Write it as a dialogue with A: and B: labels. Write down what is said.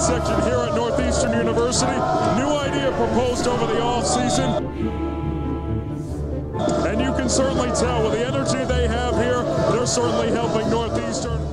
A: section here at Northeastern University. New idea proposed over the offseason. And you can certainly tell with the energy they have here, they're certainly helping Northeastern.